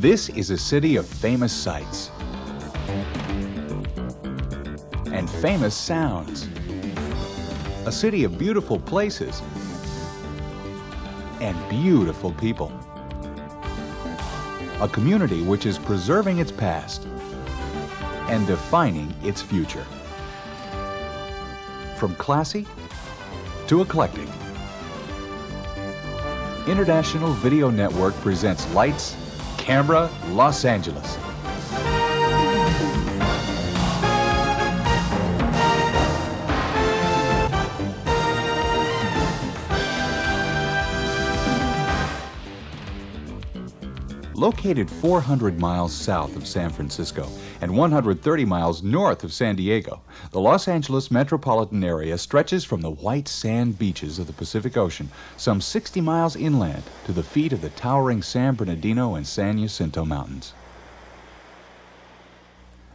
This is a city of famous sights and famous sounds. A city of beautiful places and beautiful people. A community which is preserving its past and defining its future. From classy to eclectic. International Video Network presents Lights, Camera, Los Angeles. Located 400 miles south of San Francisco and 130 miles north of San Diego, the Los Angeles metropolitan area stretches from the white sand beaches of the Pacific Ocean some 60 miles inland to the feet of the towering San Bernardino and San Jacinto Mountains.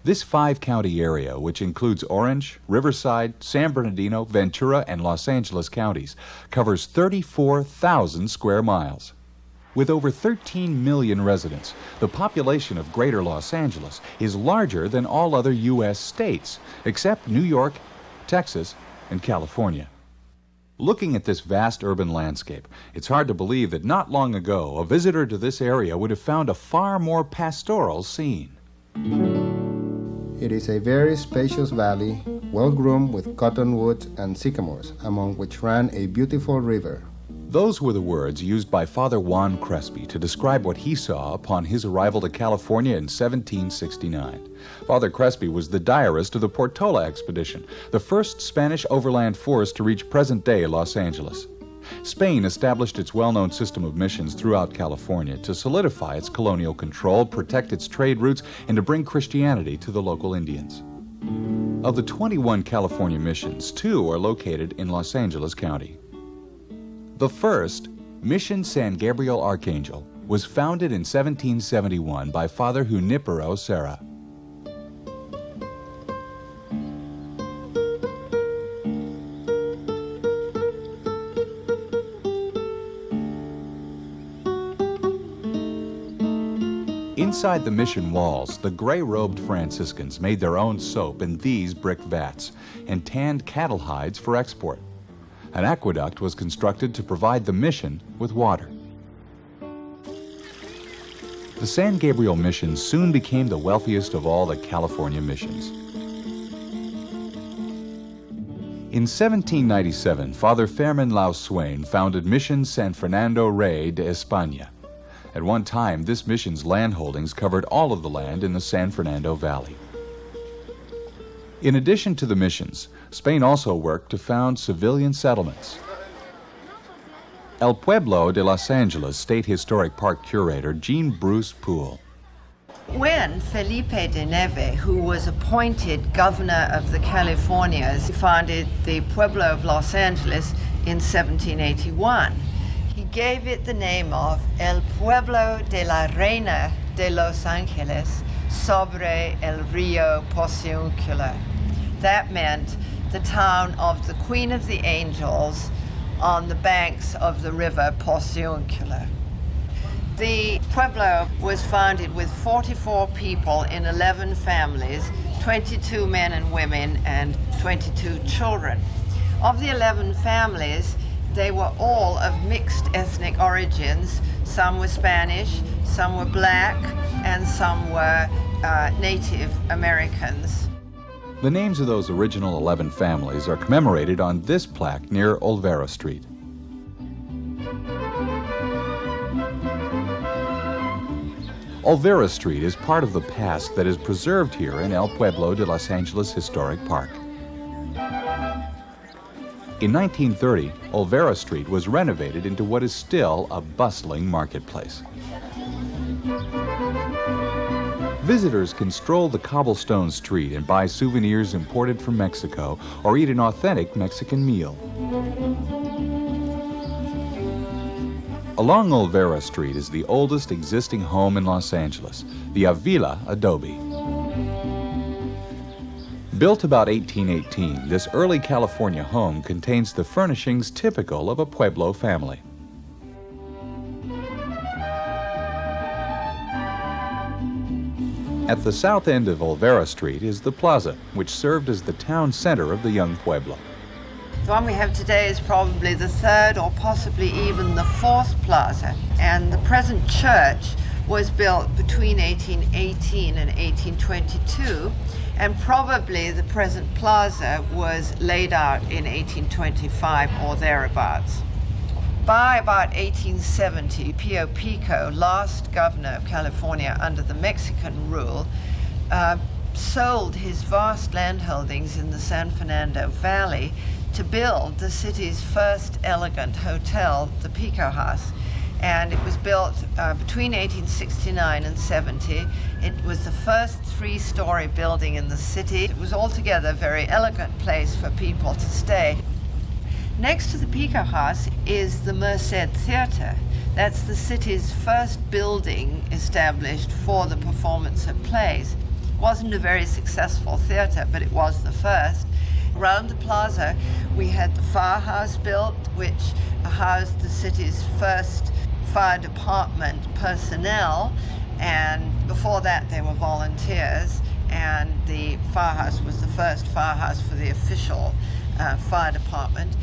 This five county area, which includes Orange, Riverside, San Bernardino, Ventura, and Los Angeles counties, covers 34,000 square miles. With over 13 million residents, the population of Greater Los Angeles is larger than all other U.S. states, except New York, Texas, and California. Looking at this vast urban landscape, it's hard to believe that not long ago a visitor to this area would have found a far more pastoral scene. It is a very spacious valley, well groomed with cottonwoods and sycamores, among which ran a beautiful river. Those were the words used by Father Juan Crespi to describe what he saw upon his arrival to California in 1769. Father Crespi was the diarist of the Portola expedition, the first Spanish overland force to reach present day Los Angeles. Spain established its well known system of missions throughout California to solidify its colonial control, protect its trade routes, and to bring Christianity to the local Indians. Of the 21 California missions, two are located in Los Angeles County. The first, Mission San Gabriel Archangel, was founded in 1771 by Father Junipero Serra. Inside the mission walls, the gray robed Franciscans made their own soap in these brick vats and tanned cattle hides for export. An aqueduct was constructed to provide the mission with water. The San Gabriel Mission soon became the wealthiest of all the California missions. In 1797, Father Fermin Lasuén founded Mission San Fernando Rey de España. At one time, this mission's land holdings covered all of the land in the San Fernando Valley. In addition to the missions, Spain also worked to found civilian settlements. El Pueblo de Los Angeles State Historic Park curator Jean Bruce Poole. When Felipe de Neve, who was appointed governor of the Californias, founded the Pueblo of Los Angeles in 1781, he gave it the name of El Pueblo de la Reina de Los Angeles sobre el Rio Porciúncula. That meant the town of the Queen of the Angels on the banks of the river Porciúncula. The Pueblo was founded with 44 people in 11 families, 22 men and women, and 22 children. Of the 11 families, they were all of mixed ethnic origins. Some were Spanish, some were black, and some were uh, Native Americans. The names of those original 11 families are commemorated on this plaque near Olvera Street. Olvera Street is part of the past that is preserved here in El Pueblo de Los Angeles Historic Park. In 1930, Olvera Street was renovated into what is still a bustling marketplace. Visitors can stroll the cobblestone street and buy souvenirs imported from Mexico or eat an authentic Mexican meal. Along Olvera Street is the oldest existing home in Los Angeles, the Avila Adobe. Built about 1818, this early California home contains the furnishings typical of a Pueblo family. At the south end of Olvera Street is the plaza, which served as the town center of the young pueblo. The one we have today is probably the third or possibly even the fourth plaza, and the present church was built between 1818 and 1822, and probably the present plaza was laid out in 1825 or thereabouts. By about 1870, Pio Pico, last governor of California under the Mexican rule, uh, sold his vast landholdings in the San Fernando Valley to build the city's first elegant hotel, the Pico House. And it was built uh, between 1869 and 70. It was the first three story building in the city. It was altogether a very elegant place for people to stay. Next to the Pico House is the Merced Theatre. That's the city's first building established for the performance of plays. It wasn't a very successful theatre, but it was the first. Around the plaza, we had the firehouse built, which housed the city's first fire department personnel, and before that, they were volunteers. And the firehouse was the first firehouse for the official uh, fire department.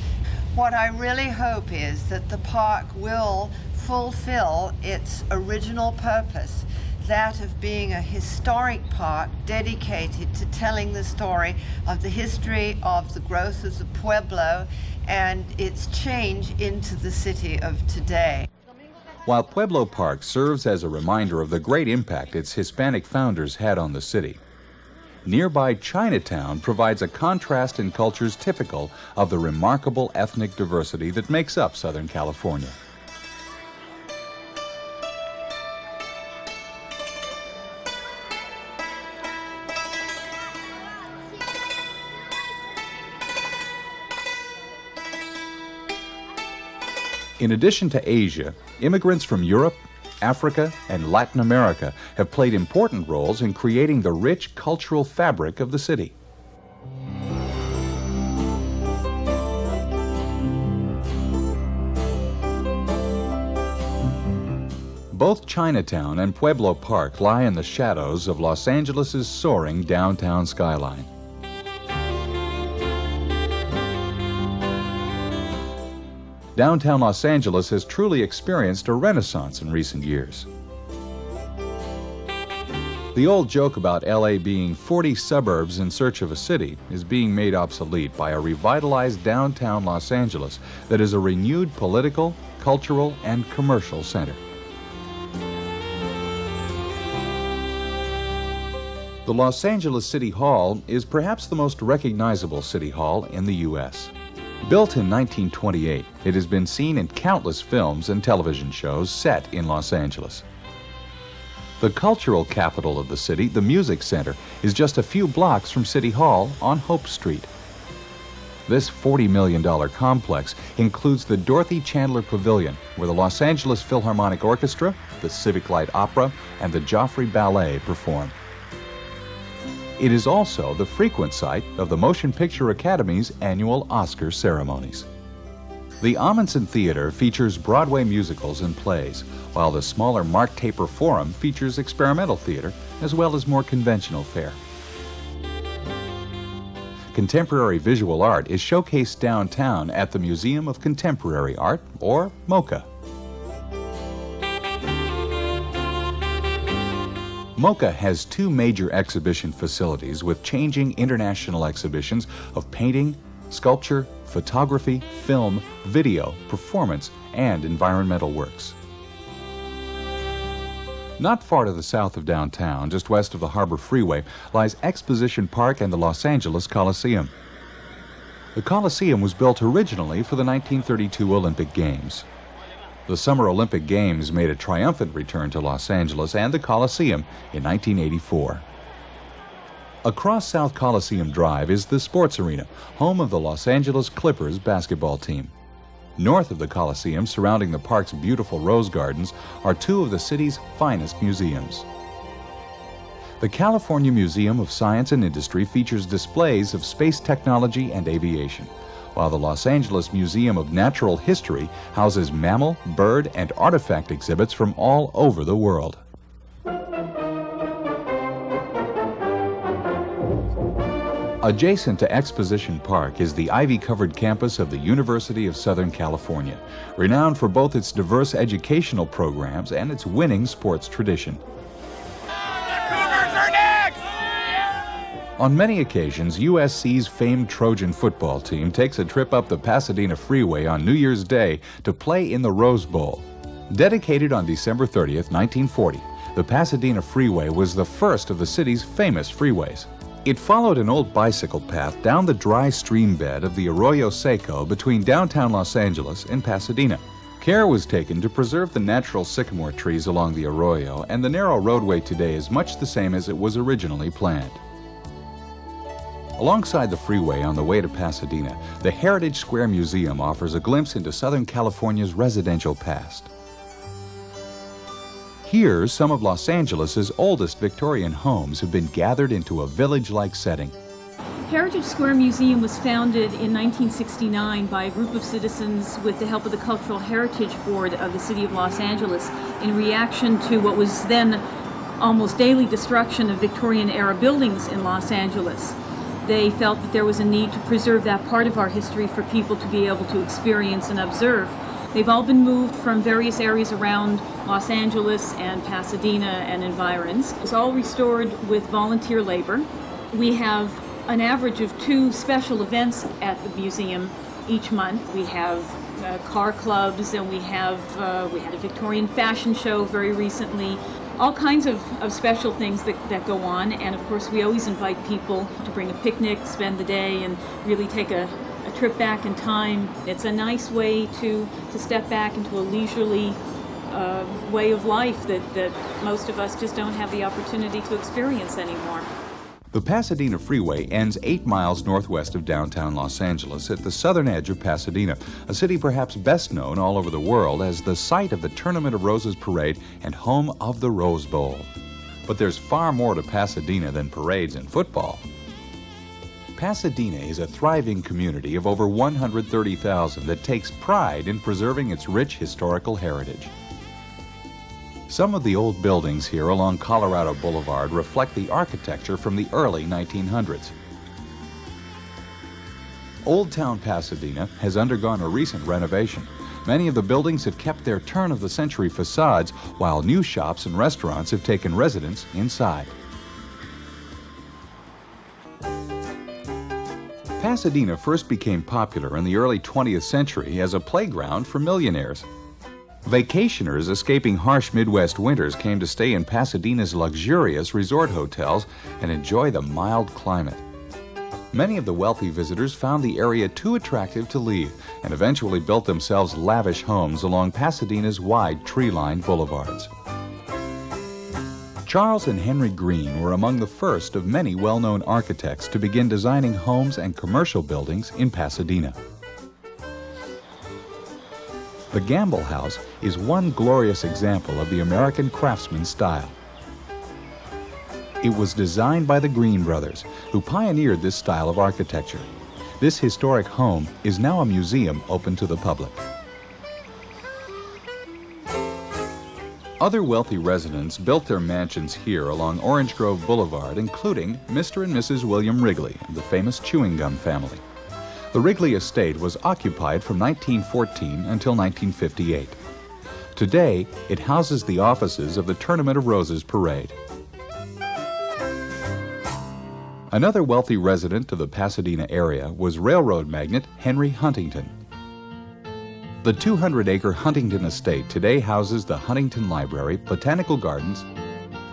What I really hope is that the park will fulfill its original purpose, that of being a historic park dedicated to telling the story of the history of the growth of the Pueblo and its change into the city of today. While Pueblo Park serves as a reminder of the great impact its Hispanic founders had on the city, nearby Chinatown provides a contrast in cultures typical of the remarkable ethnic diversity that makes up Southern California. In addition to Asia, immigrants from Europe, Africa, and Latin America have played important roles in creating the rich cultural fabric of the city. Both Chinatown and Pueblo Park lie in the shadows of Los Angeles' soaring downtown skyline. Downtown Los Angeles has truly experienced a renaissance in recent years. The old joke about LA being 40 suburbs in search of a city is being made obsolete by a revitalized downtown Los Angeles that is a renewed political, cultural, and commercial center. The Los Angeles City Hall is perhaps the most recognizable city hall in the U.S. Built in 1928, it has been seen in countless films and television shows set in Los Angeles. The cultural capital of the city, the Music Center, is just a few blocks from City Hall on Hope Street. This $40 million complex includes the Dorothy Chandler Pavilion, where the Los Angeles Philharmonic Orchestra, the Civic Light Opera, and the Joffrey Ballet perform. It is also the frequent site of the Motion Picture Academy's annual Oscar ceremonies. The Ahmanson Theater features Broadway musicals and plays, while the smaller Mark Taper Forum features experimental theater as well as more conventional fare. Contemporary visual art is showcased downtown at the Museum of Contemporary Art, or MoCA. MoCA has two major exhibition facilities with changing international exhibitions of painting, sculpture, photography, film, video, performance, and environmental works. Not far to the south of downtown, just west of the Harbor Freeway, lies Exposition Park and the Los Angeles Coliseum. The Coliseum was built originally for the 1932 Olympic Games. The Summer Olympic Games made a triumphant return to Los Angeles and the Coliseum in 1984. Across South Coliseum Drive is the Sports Arena, home of the Los Angeles Clippers basketball team. North of the Coliseum, surrounding the park's beautiful rose gardens, are two of the city's finest museums. The California Museum of Science and Industry features displays of space technology and aviation while the Los Angeles Museum of Natural History houses mammal, bird, and artifact exhibits from all over the world. Adjacent to Exposition Park is the ivy-covered campus of the University of Southern California, renowned for both its diverse educational programs and its winning sports tradition. On many occasions, USC's famed Trojan football team takes a trip up the Pasadena Freeway on New Year's Day to play in the Rose Bowl. Dedicated on December 30th, 1940, the Pasadena Freeway was the first of the city's famous freeways. It followed an old bicycle path down the dry stream bed of the Arroyo Seco between downtown Los Angeles and Pasadena. Care was taken to preserve the natural sycamore trees along the arroyo, and the narrow roadway today is much the same as it was originally planned. Alongside the freeway on the way to Pasadena, the Heritage Square Museum offers a glimpse into Southern California's residential past. Here, some of Los Angeles' oldest Victorian homes have been gathered into a village-like setting. Heritage Square Museum was founded in 1969 by a group of citizens with the help of the Cultural Heritage Board of the City of Los Angeles in reaction to what was then almost daily destruction of Victorian era buildings in Los Angeles they felt that there was a need to preserve that part of our history for people to be able to experience and observe. They've all been moved from various areas around Los Angeles and Pasadena and environs. It's all restored with volunteer labor. We have an average of two special events at the museum each month. We have uh, car clubs and we have uh, we had a Victorian fashion show very recently all kinds of, of special things that, that go on. And of course, we always invite people to bring a picnic, spend the day, and really take a, a trip back in time. It's a nice way to, to step back into a leisurely uh, way of life that, that most of us just don't have the opportunity to experience anymore. The Pasadena Freeway ends eight miles northwest of downtown Los Angeles at the southern edge of Pasadena, a city perhaps best known all over the world as the site of the Tournament of Roses parade and home of the Rose Bowl. But there's far more to Pasadena than parades and football. Pasadena is a thriving community of over 130,000 that takes pride in preserving its rich historical heritage. Some of the old buildings here along Colorado Boulevard reflect the architecture from the early 1900s. Old Town Pasadena has undergone a recent renovation. Many of the buildings have kept their turn of the century facades, while new shops and restaurants have taken residence inside. Pasadena first became popular in the early 20th century as a playground for millionaires. Vacationers escaping harsh Midwest winters came to stay in Pasadena's luxurious resort hotels and enjoy the mild climate. Many of the wealthy visitors found the area too attractive to leave and eventually built themselves lavish homes along Pasadena's wide tree lined boulevards. Charles and Henry Greene were among the first of many well known architects to begin designing homes and commercial buildings in Pasadena. The Gamble House is one glorious example of the American craftsman style. It was designed by the Greene brothers, who pioneered this style of architecture. This historic home is now a museum open to the public. Other wealthy residents built their mansions here along Orange Grove Boulevard, including Mr. and Mrs. William Wrigley, the famous chewing gum family. The Wrigley estate was occupied from 1914 until 1958. Today, it houses the offices of the Tournament of Roses Parade. Another wealthy resident of the Pasadena area was railroad magnate Henry Huntington. The 200 acre Huntington estate today houses the Huntington Library, Botanical Gardens,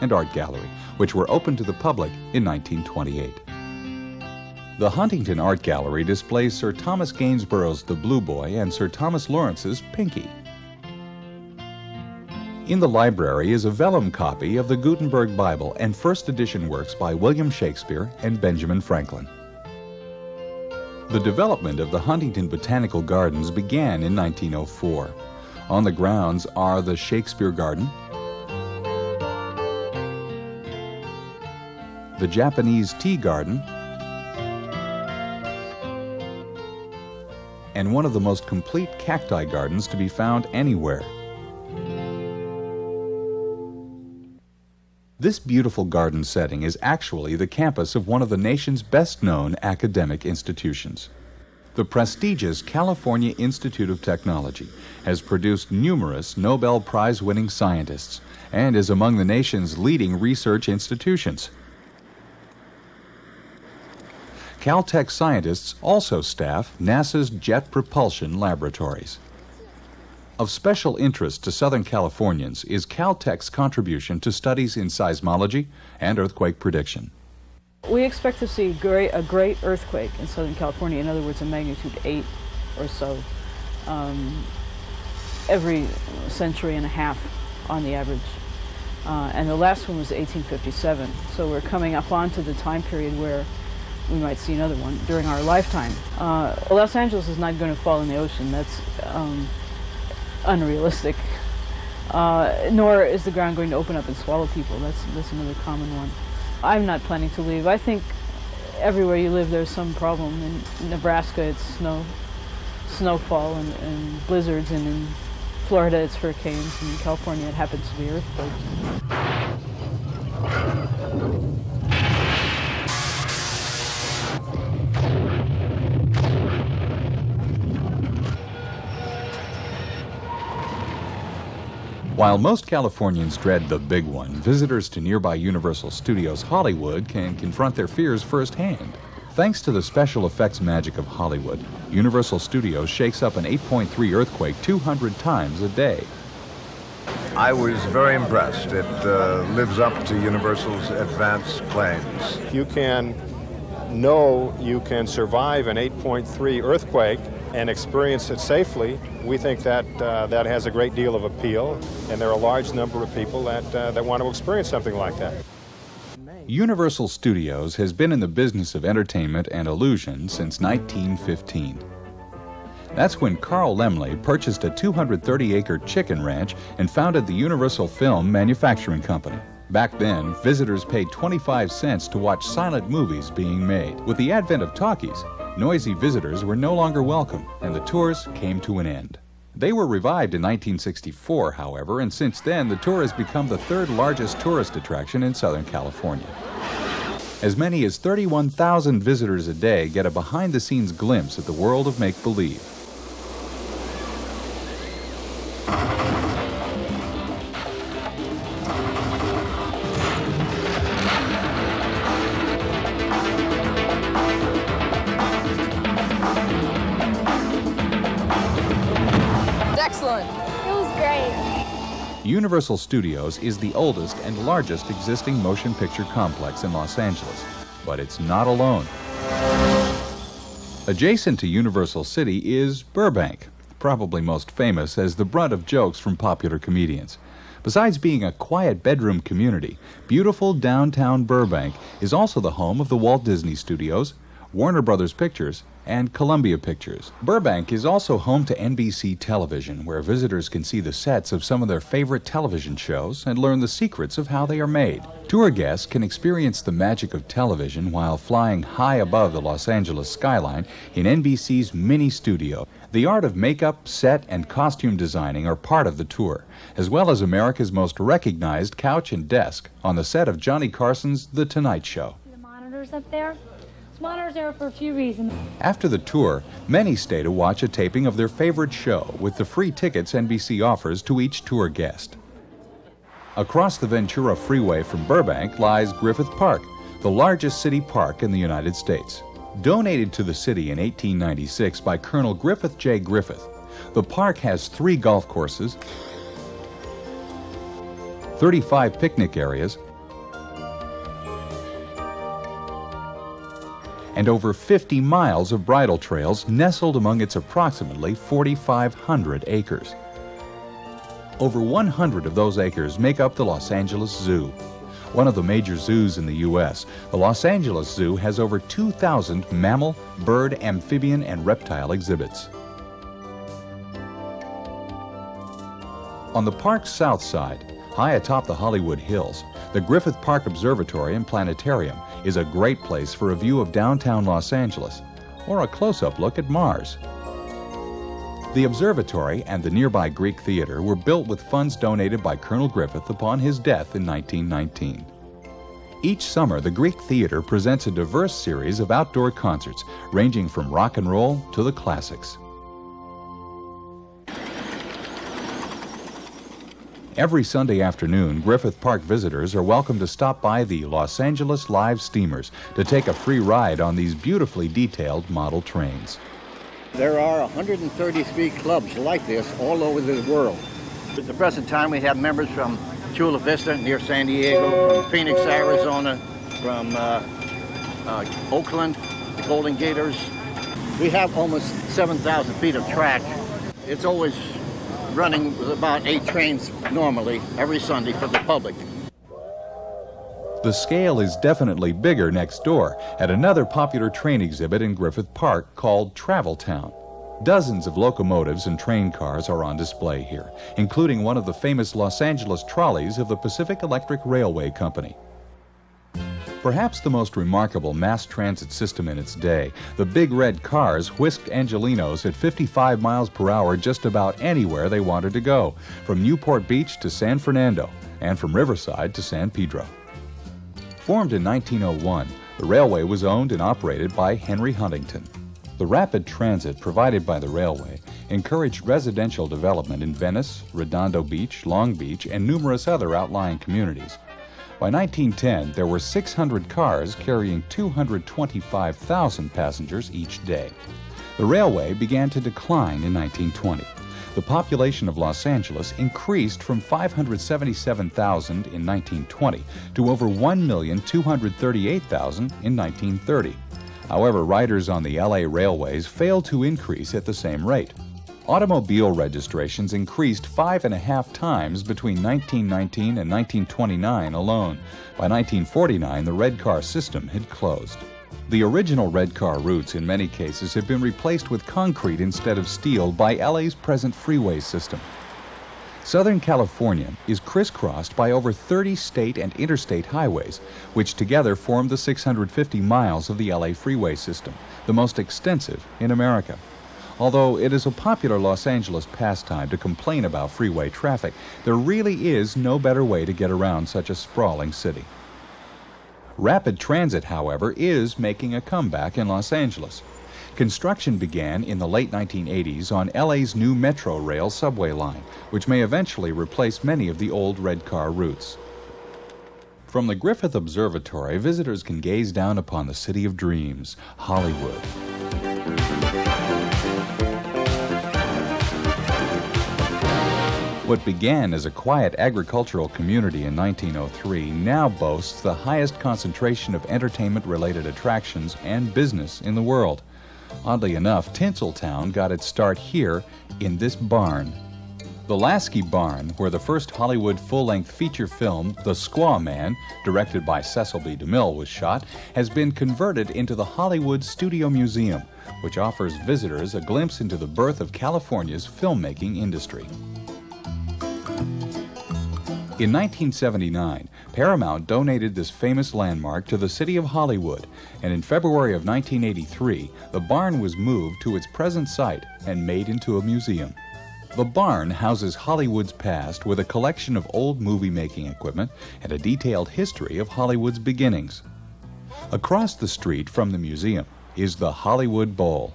and Art Gallery, which were opened to the public in 1928. The Huntington Art Gallery displays Sir Thomas Gainsborough's The Blue Boy and Sir Thomas Lawrence's Pinky. In the library is a vellum copy of the Gutenberg Bible and first edition works by William Shakespeare and Benjamin Franklin. The development of the Huntington Botanical Gardens began in 1904. On the grounds are the Shakespeare Garden, the Japanese Tea Garden, and one of the most complete cacti gardens to be found anywhere. This beautiful garden setting is actually the campus of one of the nation's best known academic institutions. The prestigious California Institute of Technology has produced numerous Nobel Prize winning scientists and is among the nation's leading research institutions. Caltech scientists also staff NASA's Jet Propulsion Laboratories. Of special interest to Southern Californians is Caltech's contribution to studies in seismology and earthquake prediction. We expect to see great, a great earthquake in Southern California, in other words, a magnitude 8 or so, um, every century and a half on the average. Uh, and the last one was 1857, so we're coming up onto the time period where we might see another one during our lifetime. Uh, Los Angeles is not going to fall in the ocean. That's um, unrealistic. Uh, nor is the ground going to open up and swallow people. That's, that's another common one. I'm not planning to leave. I think everywhere you live there's some problem. In Nebraska it's snow, snowfall and, and blizzards, and in Florida it's hurricanes, and in California it happens to be earthquakes. While most Californians dread the big one, visitors to nearby Universal Studios Hollywood can confront their fears firsthand. Thanks to the special effects magic of Hollywood, Universal Studios shakes up an 8.3 earthquake 200 times a day. I was very impressed. It uh, lives up to Universal's advanced claims. You can know you can survive an 8.3 earthquake and experience it safely, we think that uh, that has a great deal of appeal, and there are a large number of people that, uh, that want to experience something like that. Universal Studios has been in the business of entertainment and illusion since 1915. That's when Carl Laemmle purchased a 230 acre chicken ranch and founded the Universal Film Manufacturing Company. Back then, visitors paid 25 cents to watch silent movies being made. With the advent of talkies, noisy visitors were no longer welcome, and the tours came to an end. They were revived in 1964, however, and since then the tour has become the third largest tourist attraction in Southern California. As many as 31,000 visitors a day get a behind the scenes glimpse at the world of make believe. Universal Studios is the oldest and largest existing motion picture complex in Los Angeles, but it's not alone. Adjacent to Universal City is Burbank, probably most famous as the brunt of jokes from popular comedians. Besides being a quiet bedroom community, beautiful downtown Burbank is also the home of the Walt Disney Studios, Warner Brothers Pictures, and Columbia Pictures. Burbank is also home to NBC Television, where visitors can see the sets of some of their favorite television shows and learn the secrets of how they are made. Tour guests can experience the magic of television while flying high above the Los Angeles skyline in NBC's mini studio. The art of makeup, set, and costume designing are part of the tour, as well as America's most recognized couch and desk on the set of Johnny Carson's The Tonight Show. The monitors up there? Monitors are for a few reasons. After the tour, many stay to watch a taping of their favorite show with the free tickets NBC offers to each tour guest. Across the Ventura Freeway from Burbank lies Griffith Park, the largest city park in the United States. Donated to the city in 1896 by Colonel Griffith J. Griffith, the park has three golf courses, 35 picnic areas, and over 50 miles of bridle trails nestled among its approximately 4,500 acres. Over 100 of those acres make up the Los Angeles Zoo. One of the major zoos in the U.S., the Los Angeles Zoo has over 2,000 mammal, bird, amphibian, and reptile exhibits. On the park's south side, high atop the Hollywood Hills, the Griffith Park Observatory and Planetarium is a great place for a view of downtown Los Angeles or a close up look at Mars. The observatory and the nearby Greek Theater were built with funds donated by Colonel Griffith upon his death in 1919. Each summer, the Greek Theater presents a diverse series of outdoor concerts, ranging from rock and roll to the classics. Every Sunday afternoon, Griffith Park visitors are welcome to stop by the Los Angeles Live Steamers to take a free ride on these beautifully detailed model trains. There are 133 clubs like this all over the world. At the present time, we have members from Chula Vista near San Diego, from Phoenix, Arizona, from uh, uh, Oakland, the Golden Gators. We have almost 7,000 feet of track. It's always running with about eight trains normally every Sunday for the public. The scale is definitely bigger next door at another popular train exhibit in Griffith Park called Travel Town. Dozens of locomotives and train cars are on display here, including one of the famous Los Angeles trolleys of the Pacific Electric Railway Company. Perhaps the most remarkable mass transit system in its day, the big red cars whisked Angelinos at 55 miles per hour just about anywhere they wanted to go, from Newport Beach to San Fernando, and from Riverside to San Pedro. Formed in 1901, the railway was owned and operated by Henry Huntington. The rapid transit provided by the railway encouraged residential development in Venice, Redondo Beach, Long Beach, and numerous other outlying communities. By 1910, there were 600 cars carrying 225,000 passengers each day. The railway began to decline in 1920. The population of Los Angeles increased from 577,000 in 1920 to over 1,238,000 in 1930. However, riders on the LA railways failed to increase at the same rate. Automobile registrations increased five and a half times between 1919 and 1929 alone. By 1949, the red car system had closed. The original red car routes in many cases have been replaced with concrete instead of steel by LA's present freeway system. Southern California is crisscrossed by over 30 state and interstate highways, which together form the 650 miles of the LA freeway system, the most extensive in America. Although it is a popular Los Angeles pastime to complain about freeway traffic, there really is no better way to get around such a sprawling city. Rapid transit, however, is making a comeback in Los Angeles. Construction began in the late 1980s on LA's new Metro Rail subway line, which may eventually replace many of the old red car routes. From the Griffith Observatory, visitors can gaze down upon the city of dreams, Hollywood. What began as a quiet agricultural community in 1903 now boasts the highest concentration of entertainment related attractions and business in the world. Oddly enough, Tinseltown got its start here in this barn. The Lasky Barn, where the first Hollywood full length feature film, The Squaw Man, directed by Cecil B. DeMille, was shot, has been converted into the Hollywood Studio Museum, which offers visitors a glimpse into the birth of California's filmmaking industry. In 1979, Paramount donated this famous landmark to the city of Hollywood, and in February of 1983, the barn was moved to its present site and made into a museum. The barn houses Hollywood's past with a collection of old movie making equipment and a detailed history of Hollywood's beginnings. Across the street from the museum is the Hollywood Bowl,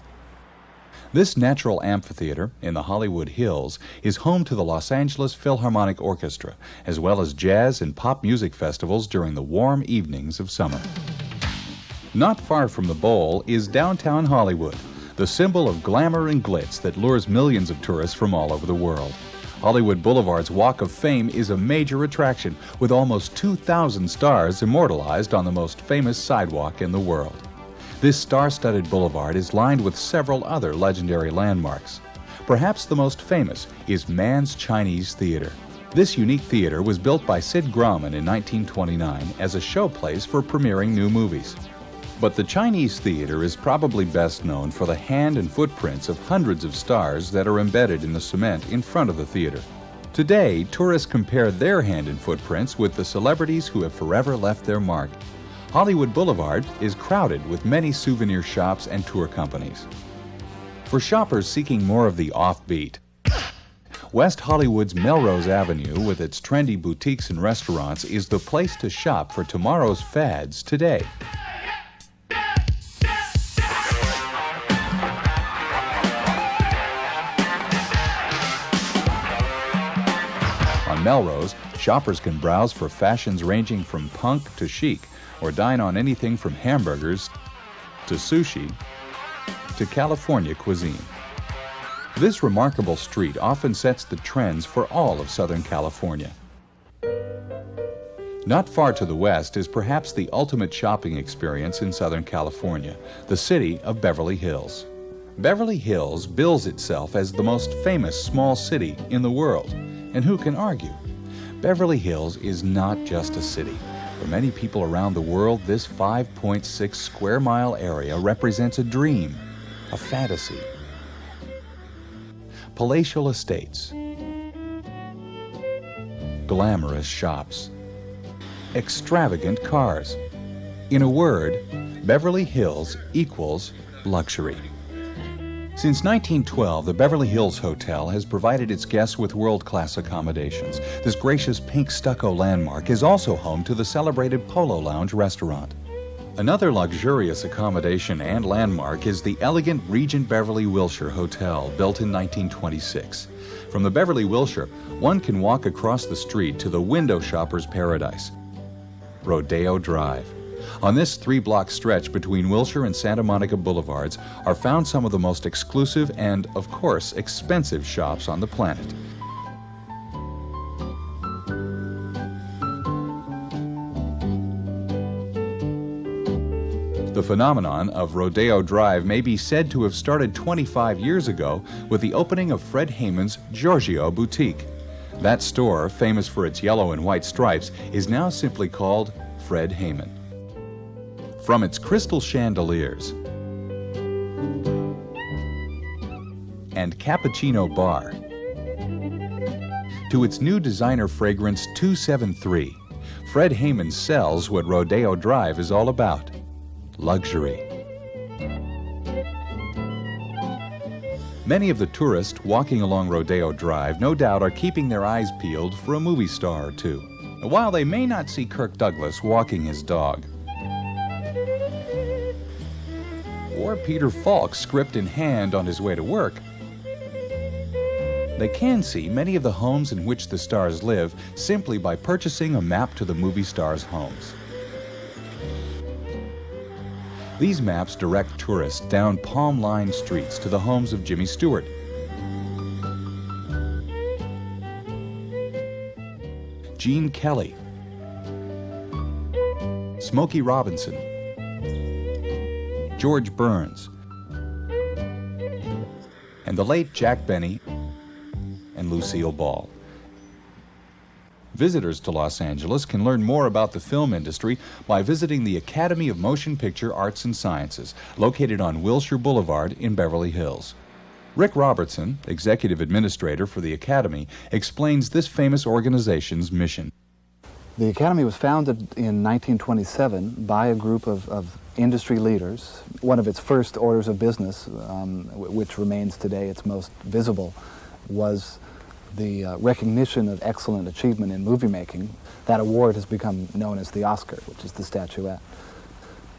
this natural amphitheater in the Hollywood Hills is home to the Los Angeles Philharmonic Orchestra, as well as jazz and pop music festivals during the warm evenings of summer. Not far from the bowl is downtown Hollywood, the symbol of glamour and glitz that lures millions of tourists from all over the world. Hollywood Boulevard's Walk of Fame is a major attraction, with almost 2,000 stars immortalized on the most famous sidewalk in the world. This star studded boulevard is lined with several other legendary landmarks. Perhaps the most famous is Grauman's Chinese Theater. This unique theater was built by Sid Grauman in 1929 as a showplace for premiering new movies. But the Chinese theater is probably best known for the hand and footprints of hundreds of stars that are embedded in the cement in front of the theater. Today, tourists compare their hand and footprints with the celebrities who have forever left their mark Hollywood Boulevard is crowded with many souvenir shops and tour companies. For shoppers seeking more of the offbeat, West Hollywood's Melrose Avenue, with its trendy boutiques and restaurants, is the place to shop for tomorrow's fads today. On Melrose, shoppers can browse for fashions ranging from punk to chic, or dine on anything from hamburgers to sushi to California cuisine. This remarkable street often sets the trends for all of Southern California. Not far to the west is perhaps the ultimate shopping experience in Southern California, the city of Beverly Hills. Beverly Hills bills itself as the most famous small city in the world, and who can argue? Beverly Hills is not just a city. For many people around the world, this 5.6 square mile area represents a dream, a fantasy. Palatial estates, glamorous shops, extravagant cars. In a word, Beverly Hills equals luxury. Since 1912, the Beverly Hills Hotel has provided its guests with world class accommodations. This gracious pink stucco landmark is also home to the celebrated Polo Lounge restaurant. Another luxurious accommodation and landmark is the elegant Regent Beverly Wilshire Hotel, built in 1926. From the Beverly Wilshire, one can walk across the street to the window shopper's paradise, Rodeo Drive. On this three block stretch between Wilshire and Santa Monica Boulevards are found some of the most exclusive and, of course, expensive shops on the planet. The phenomenon of Rodeo Drive may be said to have started 25 years ago with the opening of Fred Hayman's Giorgio Boutique. That store, famous for its yellow and white stripes, is now simply called Fred Hayman. From its crystal chandeliers and cappuccino bar to its new designer fragrance 273, Fred Hayman sells what Rodeo Drive is all about luxury. Many of the tourists walking along Rodeo Drive no doubt are keeping their eyes peeled for a movie star or two. While they may not see Kirk Douglas walking his dog, Peter Falk script in hand on his way to work, they can see many of the homes in which the stars live simply by purchasing a map to the movie stars' homes. These maps direct tourists down palm lined streets to the homes of Jimmy Stewart, Gene Kelly, Smokey Robinson, George Burns, and the late Jack Benny and Lucille Ball. Visitors to Los Angeles can learn more about the film industry by visiting the Academy of Motion Picture Arts and Sciences, located on Wilshire Boulevard in Beverly Hills. Rick Robertson, executive administrator for the Academy, explains this famous organization's mission. The Academy was founded in 1927 by a group of, of industry leaders. One of its first orders of business, um, which remains today its most visible, was the uh, recognition of excellent achievement in movie making. That award has become known as the Oscar, which is the statuette.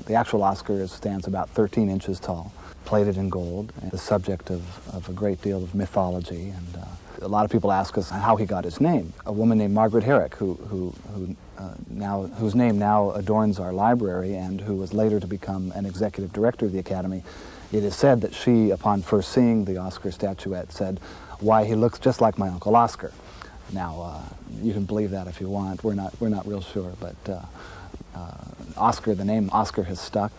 The actual Oscar stands about 13 inches tall, plated in gold, the subject of, of a great deal of mythology. And uh, a lot of people ask us how he got his name. A woman named Margaret Herrick, who, who, who uh, now, whose name now adorns our library and who was later to become an executive director of the Academy, it is said that she, upon first seeing the Oscar statuette, said, why he looks just like my Uncle Oscar. Now, uh, you can believe that if you want. We're not, we're not real sure, but uh, uh, Oscar, the name Oscar has stuck.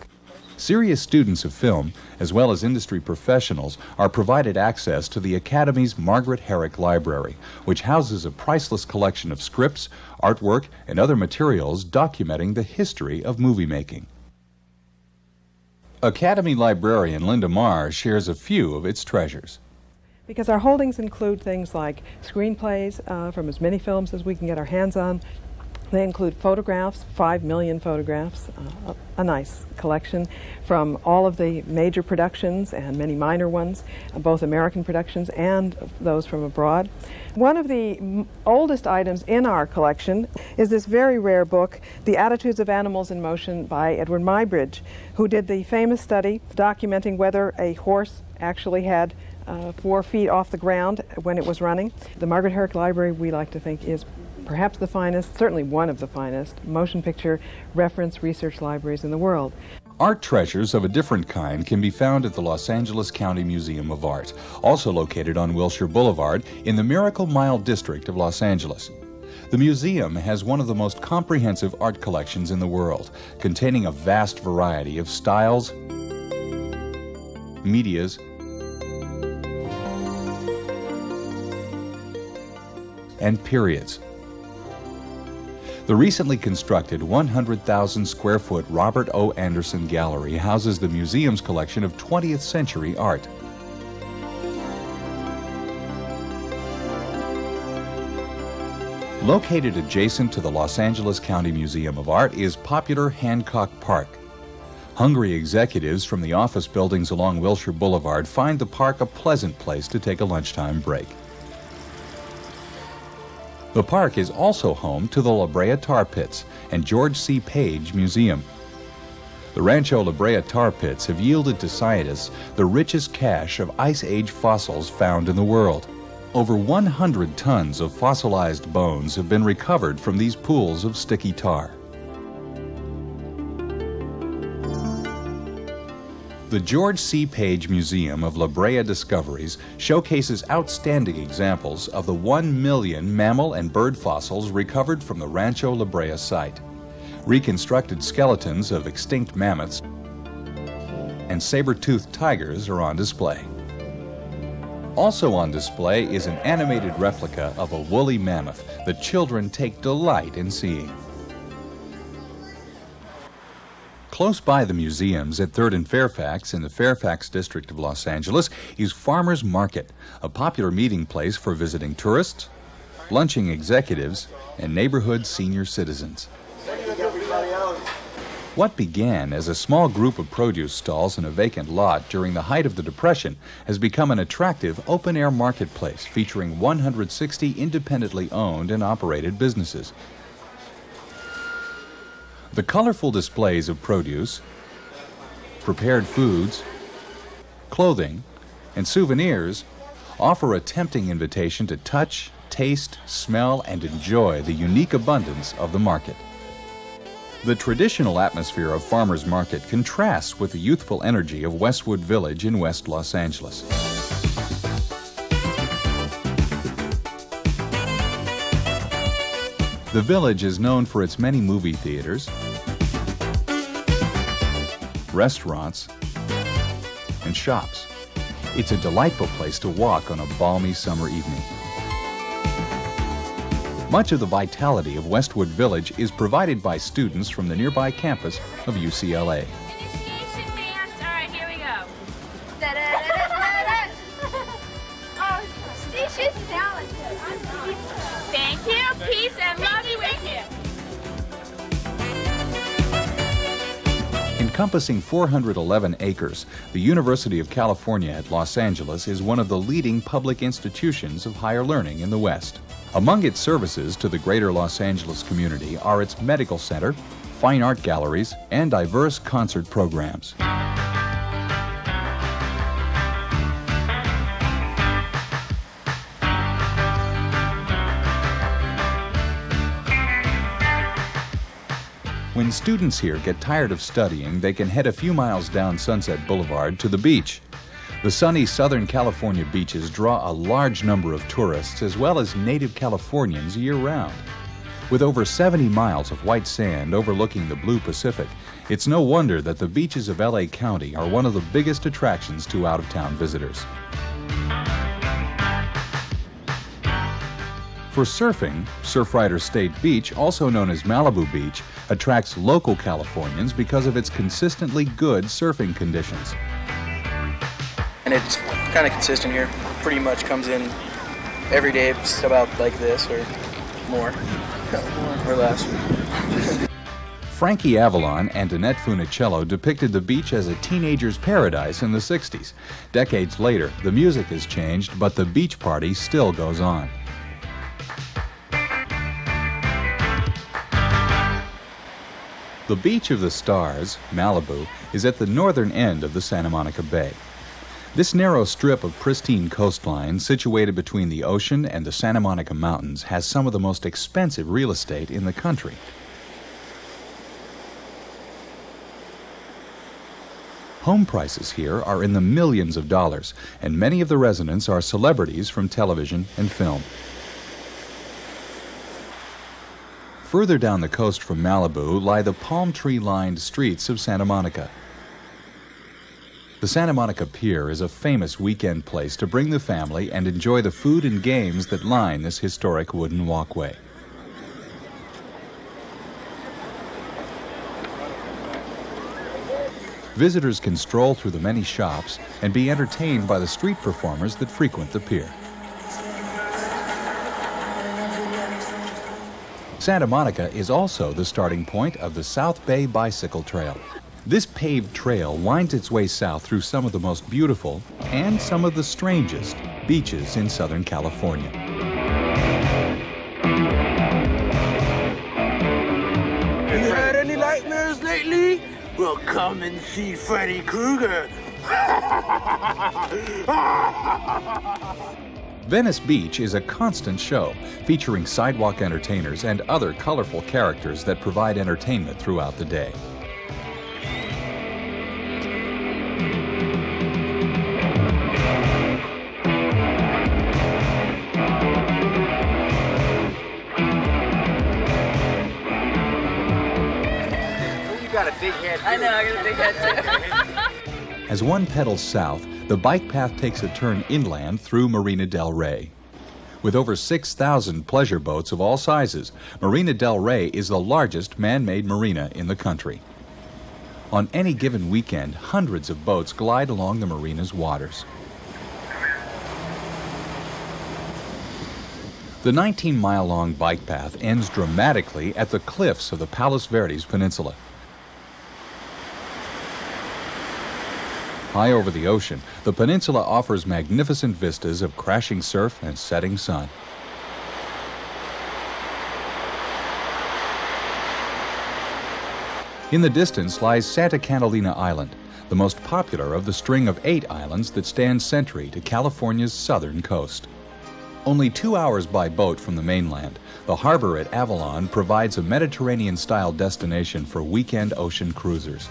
Serious students of film, as well as industry professionals, are provided access to the Academy's Margaret Herrick Library, which houses a priceless collection of scripts, artwork, and other materials documenting the history of movie making. Academy librarian Linda Mehr shares a few of its treasures because our holdings include things like screenplays uh, from as many films as we can get our hands on, They include photographs, 5 million photographs, uh, a nice collection from all of the major productions and many minor ones, both American productions and those from abroad. One of the oldest items in our collection is this very rare book, The Attitudes of Animals in Motion by Edward Muybridge, who did the famous study documenting whether a horse actually had uh, four feet off the ground when it was running. The Margaret Herrick Library, we like to think, is perhaps the finest, certainly one of the finest, motion picture reference research libraries in the world. Art treasures of a different kind can be found at the Los Angeles County Museum of Art, also located on Wilshire Boulevard in the Miracle Mile district of Los Angeles. The museum has one of the most comprehensive art collections in the world, containing a vast variety of styles, medias, and periods. The recently constructed 100,000 square foot Robert O. Anderson Gallery houses the museum's collection of 20th century art. Located adjacent to the Los Angeles County Museum of Art is popular Hancock Park. Hungry executives from the office buildings along Wilshire Boulevard find the park a pleasant place to take a lunchtime break. The park is also home to the La Brea Tar Pits and George C. Page Museum. The Rancho La Brea tar pits have yielded to scientists the richest cache of Ice Age fossils found in the world. Over 100 tons of fossilized bones have been recovered from these pools of sticky tar. The George C. Page Museum of La Brea Discoveries showcases outstanding examples of the 1 million mammal and bird fossils recovered from the Rancho La Brea site. Reconstructed skeletons of extinct mammoths and saber-toothed tigers are on display. Also on display is an animated replica of a woolly mammoth that children take delight in seeing. Close by the museums at 3rd and Fairfax in the Fairfax district of Los Angeles is Farmers Market, a popular meeting place for visiting tourists, lunching executives, and neighborhood senior citizens. What began as a small group of produce stalls in a vacant lot during the height of the Depression has become an attractive open air marketplace featuring 160 independently owned and operated businesses. The colorful displays of produce, prepared foods, clothing, and souvenirs offer a tempting invitation to touch, taste, smell, and enjoy the unique abundance of the market. The traditional atmosphere of Farmers Market contrasts with the youthful energy of Westwood Village in West Los Angeles. The village is known for its many movie theaters, restaurants, and shops. It's a delightful place to walk on a balmy summer evening. Much of the vitality of Westwood Village is provided by students from the nearby campus of UCLA. Encompassing 411 acres, the University of California at Los Angeles is one of the leading public institutions of higher learning in the West. Among its services to the greater Los Angeles community are its medical center, fine art galleries, and diverse concert programs. When students here get tired of studying, they can head a few miles down Sunset Boulevard to the beach. The sunny Southern California beaches draw a large number of tourists as well as native Californians year round. With over 70 miles of white sand overlooking the blue Pacific, it's no wonder that the beaches of LA County are one of the biggest attractions to out of town visitors. For surfing, Surfrider State Beach, also known as Malibu Beach, attracts local Californians because of its consistently good surfing conditions. And it's kind of consistent here. Pretty much comes in every day, just about like this or more. or week. Frankie Avalon and Annette Funicello depicted the beach as a teenager's paradise in the 60s. Decades later, the music has changed, but the beach party still goes on. The Beach of the Stars, Malibu, is at the northern end of the Santa Monica Bay. This narrow strip of pristine coastline, situated between the ocean and the Santa Monica Mountains, has some of the most expensive real estate in the country. Home prices here are in the millions of dollars, and many of the residents are celebrities from television and film. Further down the coast from Malibu lie the palm tree lined streets of Santa Monica. The Santa Monica Pier is a famous weekend place to bring the family and enjoy the food and games that line this historic wooden walkway. Visitors can stroll through the many shops and be entertained by the street performers that frequent the pier. Santa Monica is also the starting point of the South Bay Bicycle Trail. This paved trail winds its way south through some of the most beautiful and some of the strangest beaches in Southern California. You had any nightmares lately? Well, come and see Freddy Krueger. Venice Beach is a constant show, featuring sidewalk entertainers and other colorful characters that provide entertainment throughout the day. You got a big head. I know, I got a big head too. As one pedals south, the bike path takes a turn inland through Marina del Rey. With over 6,000 pleasure boats of all sizes, Marina del Rey is the largest man made marina in the country. On any given weekend, hundreds of boats glide along the marina's waters. The 19 mile long bike path ends dramatically at the cliffs of the Palos Verdes Peninsula. High over the ocean, the peninsula offers magnificent vistas of crashing surf and setting sun. In the distance lies Santa Catalina Island, the most popular of the string of eight islands that stand sentry to California's southern coast. Only two hours by boat from the mainland, the harbor at Avalon provides a Mediterranean style destination for weekend ocean cruisers.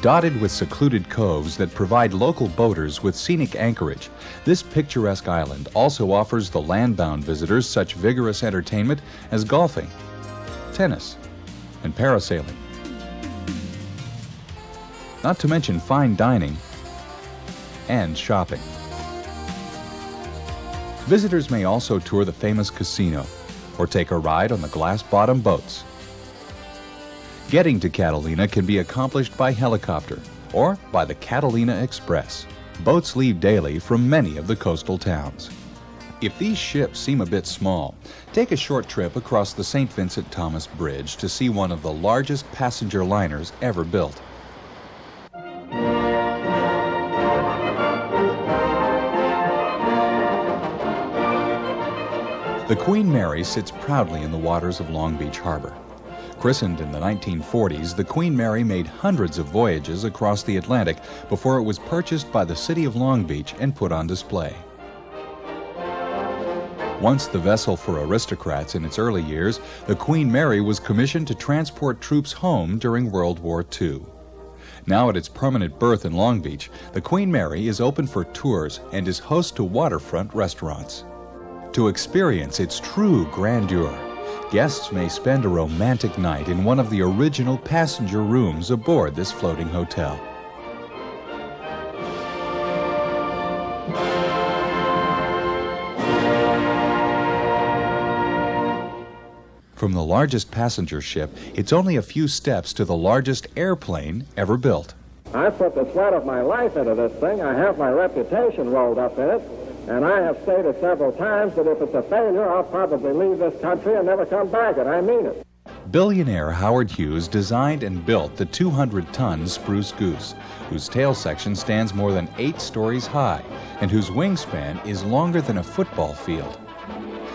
Dotted with secluded coves that provide local boaters with scenic anchorage, this picturesque island also offers the land-bound visitors such vigorous entertainment as golfing, tennis, and parasailing. Not to mention fine dining and shopping. Visitors may also tour the famous casino or take a ride on the glass-bottom boats. Getting to Catalina can be accomplished by helicopter or by the Catalina Express. Boats leave daily from many of the coastal towns. If these ships seem a bit small, take a short trip across the St. Vincent Thomas Bridge to see one of the largest passenger liners ever built. The Queen Mary sits proudly in the waters of Long Beach Harbor. Christened in the 1940s, the Queen Mary made hundreds of voyages across the Atlantic before it was purchased by the city of Long Beach and put on display. Once the vessel for aristocrats in its early years, the Queen Mary was commissioned to transport troops home during World War II. Now at its permanent berth in Long Beach, the Queen Mary is open for tours and is host to waterfront restaurants. To experience its true grandeur, guests may spend a romantic night in one of the original passenger rooms aboard this floating hotel. From the largest passenger ship, it's only a few steps to the largest airplane ever built. I put the sweat of my life into this thing. I have my reputation rolled up in it. And I have stated several times that if it's a failure, I'll probably leave this country and never come back, and I mean it. Billionaire Howard Hughes designed and built the 200 ton Spruce Goose, whose tail section stands more than eight stories high and whose wingspan is longer than a football field.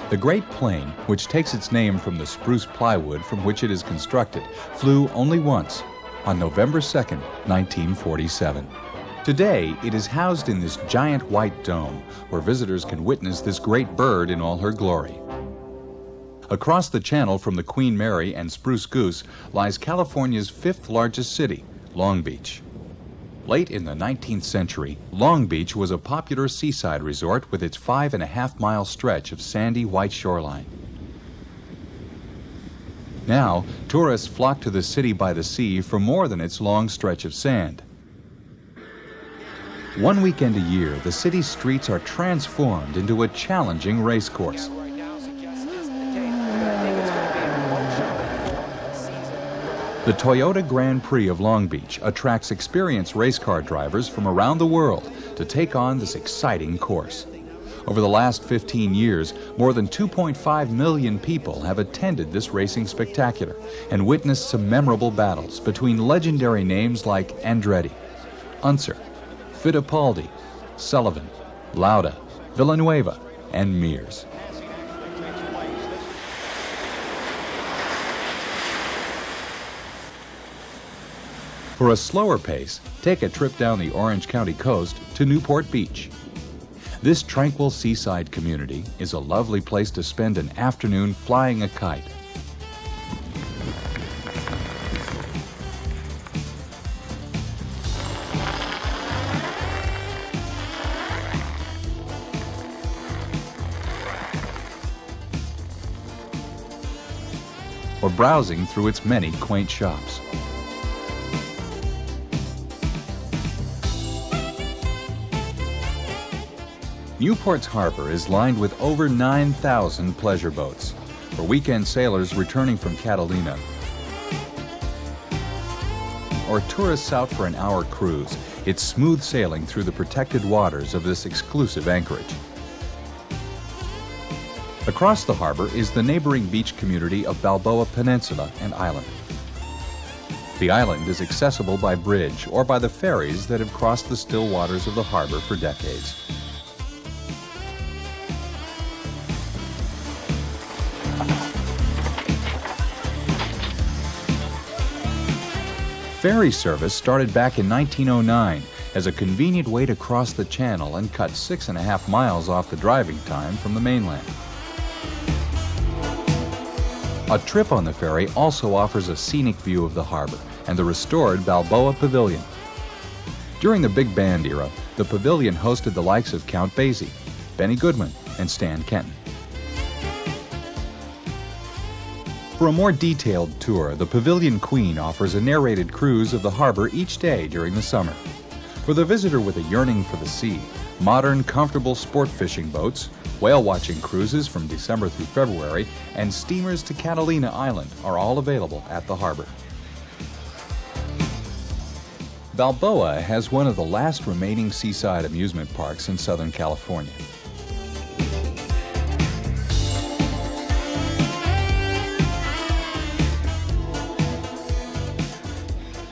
The Great Plane, which takes its name from the spruce plywood from which it is constructed, flew only once on November 2, 1947. Today, it is housed in this giant white dome where visitors can witness this great bird in all her glory. Across the channel from the Queen Mary and Spruce Goose lies California's fifth largest city, Long Beach. Late in the 19th century, Long Beach was a popular seaside resort with its five and a half mile stretch of sandy white shoreline. Now, tourists flock to the city by the sea for more than its long stretch of sand. One weekend a year, the city's streets are transformed into a challenging race course. The Toyota Grand Prix of Long Beach attracts experienced race car drivers from around the world to take on this exciting course. Over the last 15 years, more than 2.5 million people have attended this racing spectacular and witnessed some memorable battles between legendary names like Andretti, Unser, Fittipaldi, Sullivan, Lauda, Villeneuve, and Mears. For a slower pace, take a trip down the Orange County coast to Newport Beach. This tranquil seaside community is a lovely place to spend an afternoon flying a kite. Browsing through its many quaint shops. Newport's harbor is lined with over 9,000 pleasure boats for weekend sailors returning from Catalina or tourists out for an hour cruise. It's smooth sailing through the protected waters of this exclusive anchorage. Across the harbor is the neighboring beach community of Balboa Peninsula and Island. The island is accessible by bridge or by the ferries that have crossed the still waters of the harbor for decades. Ferry service started back in 1909 as a convenient way to cross the channel and cut six and a half miles off the driving time from the mainland. A trip on the ferry also offers a scenic view of the harbor and the restored Balboa Pavilion. During the big band era, the pavilion hosted the likes of Count Basie, Benny Goodman, and Stan Kenton. For a more detailed tour, the Pavilion Queen offers a narrated cruise of the harbor each day during the summer. For the visitor with a yearning for the sea, modern, comfortable sport fishing boats, whale watching cruises from December through February, and steamers to Catalina Island are all available at the harbor. Balboa has one of the last remaining seaside amusement parks in Southern California.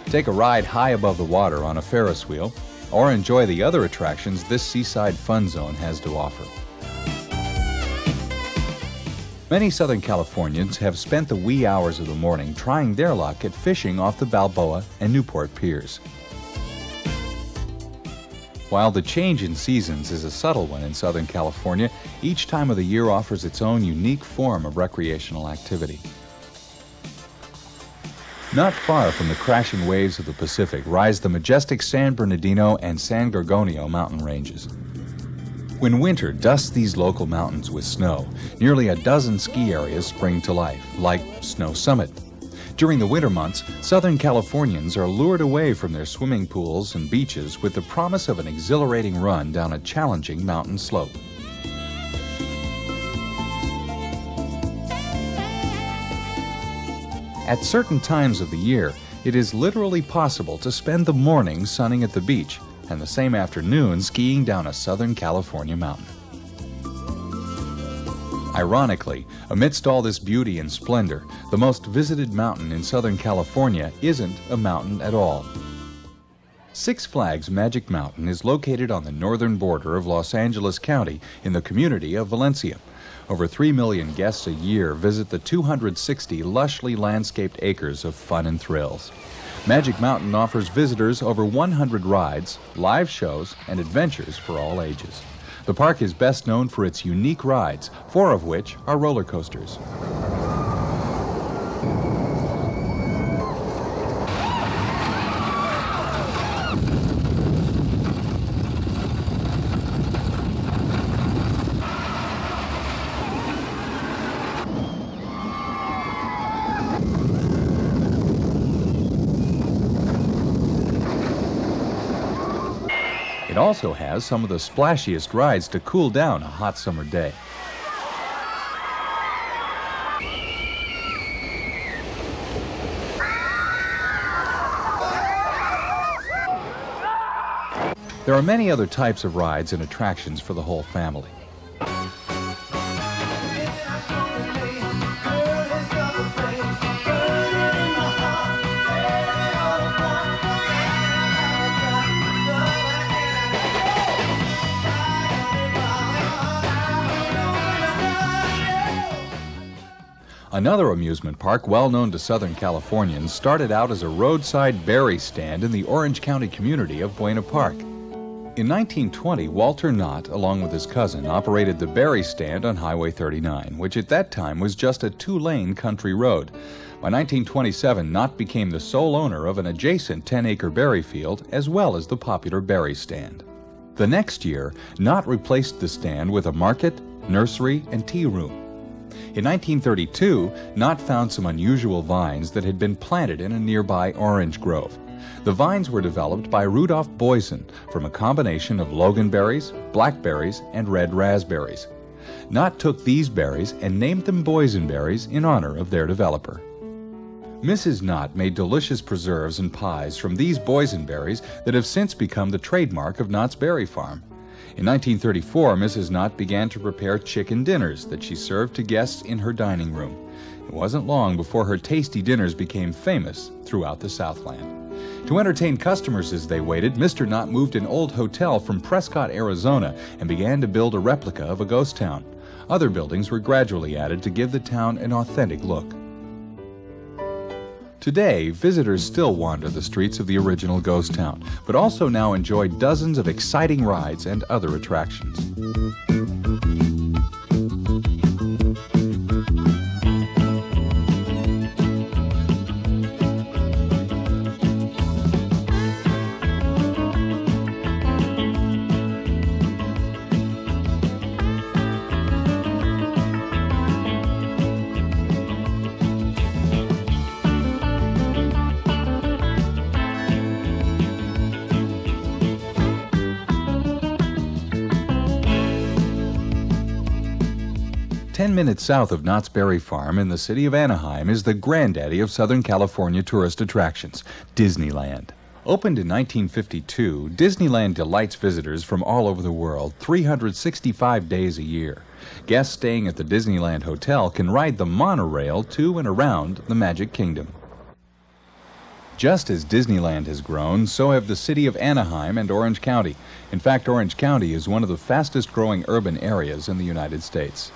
Take a ride high above the water on a Ferris wheel, or enjoy the other attractions this seaside fun zone has to offer. Many Southern Californians have spent the wee hours of the morning trying their luck at fishing off the Balboa and Newport piers. While the change in seasons is a subtle one in Southern California, each time of the year offers its own unique form of recreational activity. Not far from the crashing waves of the Pacific rise the majestic San Bernardino and San Gorgonio mountain ranges. When winter dusts these local mountains with snow, nearly a dozen ski areas spring to life, like Snow Summit. During the winter months, Southern Californians are lured away from their swimming pools and beaches with the promise of an exhilarating run down a challenging mountain slope. At certain times of the year, it is literally possible to spend the morning sunning at the beach and the same afternoon skiing down a Southern California mountain. Ironically, amidst all this beauty and splendor, the most visited mountain in Southern California isn't a mountain at all. Six Flags Magic Mountain is located on the northern border of Los Angeles County in the community of Valencia. Over 3 million guests a year visit the 260 lushly landscaped acres of fun and thrills. Magic Mountain offers visitors over 100 rides, live shows, and adventures for all ages. The park is best known for its unique rides, four of which are roller coasters. It also has some of the splashiest rides to cool down a hot summer day. There are many other types of rides and attractions for the whole family. Another amusement park well known to Southern Californians started out as a roadside berry stand in the Orange County community of Buena Park. In 1920, Walter Knott, along with his cousin, operated the berry stand on Highway 39, which at that time was just a two lane country road. By 1927, Knott became the sole owner of an adjacent 10 acre berry field as well as the popular berry stand. The next year, Knott replaced the stand with a market, nursery, and tea room. In 1932, Knott found some unusual vines that had been planted in a nearby orange grove. The vines were developed by Rudolph Boysen from a combination of loganberries, blackberries, and red raspberries. Knott took these berries and named them boysenberries in honor of their developer. Mrs. Knott made delicious preserves and pies from these boysenberries that have since become the trademark of Knott's Berry Farm. In 1934, Mrs. Knott began to prepare chicken dinners that she served to guests in her dining room. It wasn't long before her tasty dinners became famous throughout the Southland. To entertain customers as they waited, Mr. Knott moved an old hotel from Prescott, Arizona, and began to build a replica of a ghost town. Other buildings were gradually added to give the town an authentic look. Today, visitors still wander the streets of the original ghost town, but also now enjoy dozens of exciting rides and other attractions. Minutes south of Knott's Berry Farm in the city of Anaheim is the granddaddy of Southern California tourist attractions, Disneyland. Opened in 1952, Disneyland delights visitors from all over the world 365 days a year. Guests staying at the Disneyland Hotel can ride the monorail to and around the Magic Kingdom. Just as Disneyland has grown, so have the city of Anaheim and Orange County. In fact, Orange County is one of the fastest growing urban areas in the United States.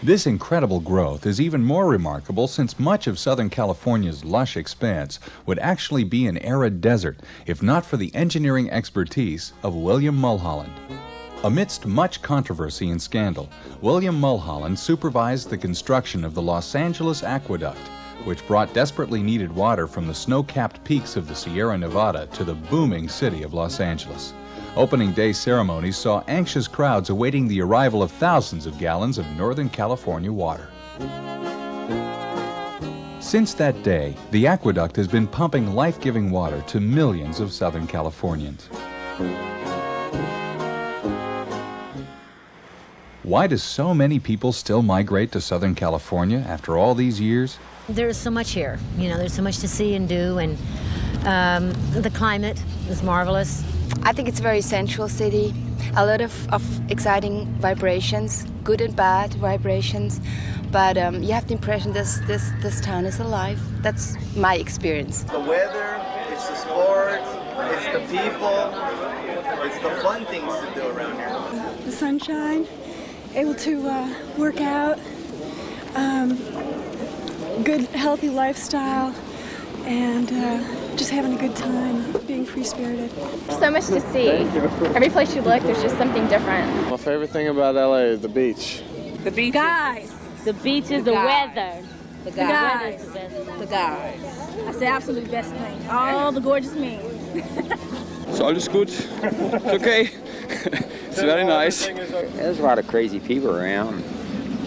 This incredible growth is even more remarkable since much of Southern California's lush expanse would actually be an arid desert if not for the engineering expertise of William Mulholland. Amidst much controversy and scandal, William Mulholland supervised the construction of the Los Angeles Aqueduct, which brought desperately needed water from the snow capped peaks of the Sierra Nevada to the booming city of Los Angeles. Opening day ceremonies saw anxious crowds awaiting the arrival of thousands of gallons of Northern California water. Since that day, the aqueduct has been pumping life giving water to millions of Southern Californians. Why do so many people still migrate to Southern California after all these years? There's so much here. You know, there's so much to see and do, and um, the climate is marvelous. I think it's a very sensual city. A lot of, of exciting vibrations good and bad vibrations. But um, you have the impression this, this, this town is alive. That's my experience. The weather, it's the sport, it's the people, it's the fun things to do around here. The sunshine, able to uh, work out, um, good healthy lifestyle, and uh, just having a good time, being free spirited. So much to see. Every place you look, there's just something different. My favorite thing about LA is the beach. The beach. Guys. The beach is the, the weather. The guys. The, the, the guys. That's the absolute best thing. All the gorgeous men. it's alles good. It's okay. it's very nice. There's a lot of crazy people around,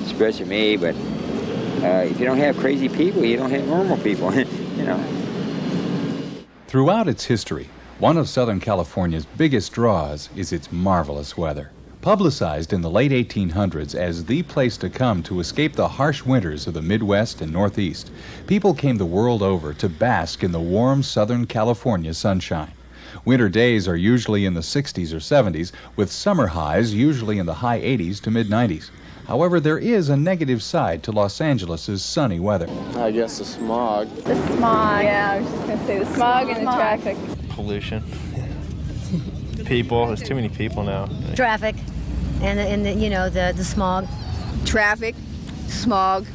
especially me, but uh, if you don't have crazy people, you don't have normal people, you know. Throughout its history, one of Southern California's biggest draws is its marvelous weather. Publicized in the late 1800s as the place to come to escape the harsh winters of the Midwest and Northeast, people came the world over to bask in the warm Southern California sunshine. Winter days are usually in the 60s or 70s, with summer highs usually in the high 80s to mid 90s. However, there is a negative side to Los Angeles' sunny weather. I guess the smog. The smog. Yeah, I was just going to say the smog, and the traffic. Pollution. people. There's too many people now. Traffic, and the, and the, you know the the smog. Traffic, smog.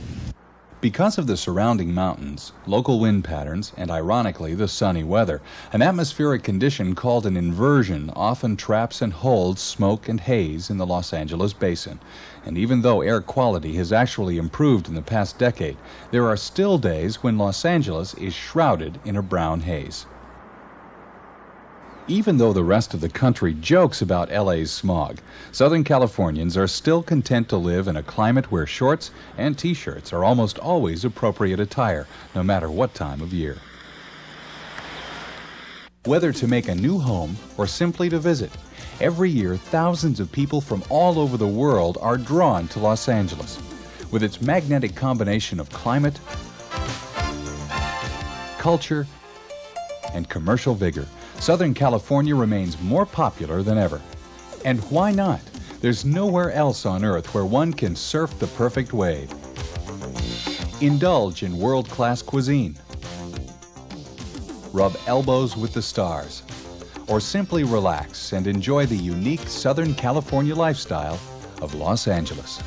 Because of the surrounding mountains, local wind patterns, and ironically the sunny weather, an atmospheric condition called an inversion often traps and holds smoke and haze in the Los Angeles basin. And even though air quality has actually improved in the past decade, there are still days when Los Angeles is shrouded in a brown haze. Even though the rest of the country jokes about LA's smog, Southern Californians are still content to live in a climate where shorts and t shirts are almost always appropriate attire, no matter what time of year. Whether to make a new home or simply to visit, every year thousands of people from all over the world are drawn to Los Angeles. With its magnetic combination of climate, culture, and commercial vigor, Southern California remains more popular than ever. And why not? There's nowhere else on Earth where one can surf the perfect wave. Indulge in world class cuisine. Rub elbows with the stars. Or simply relax and enjoy the unique Southern California lifestyle of Los Angeles.